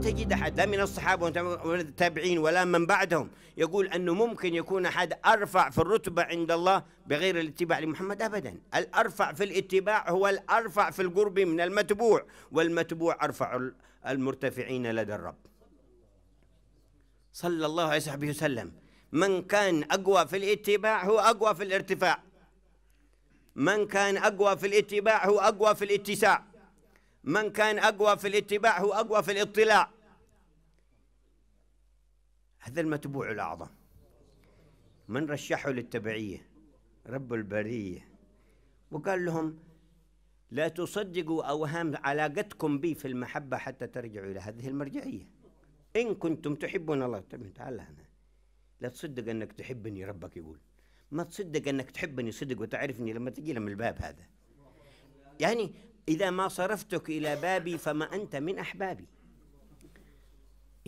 تجد أحد لا من الصحابة ولا التابعين ولا من بعدهم. يقول أنه ممكن يكون أحد أرفع في الرتبة عند الله بغير الاتباع لمحمد أبدا. الأرفع في الاتباع هو الأرفع في القرب من المتبوع والمتبوع أرفع المرتفعين لدى الرب. صلى الله عليه وصحبه وسلم. من كان أقوى في الاتباع هو أقوى في الارتفاع. من كان أقوى في الاتباع هو أقوى في الاتساع. من كان أقوى في الاتباع هو أقوى في الاطلاع. هذا المتبوع الأعظم. من رشحه للتبعية؟ رب البرية. وقال لهم لا تصدقوا أوهام علاقتكم بي في المحبة حتى ترجعوا إلى هذه المرجعية. إن كنتم تحبون الله. تعال هنا. لا تصدق أنك تحبني ربك يقول. ما تصدق أنك تحبني صدق وتعرفني لما تجي من الباب هذا. يعني إذا ما صرفتك إلى بابي فما أنت من أحبابي.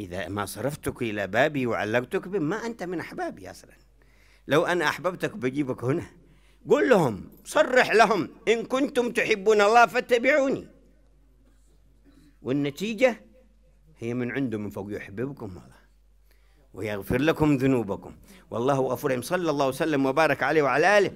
إذا ما صرفتك إلى بابي وعلقتك به ما أنت من أحبابي أصلا لو أنا أحببتك بجيبك هنا. قل لهم صرح لهم إن كنتم تحبون الله فاتبعوني. والنتيجة هي من عنده من فوق يحببكم الله ويغفر لكم ذنوبكم. والله غفور صلى الله وسلم وبارك عليه وعلى آله.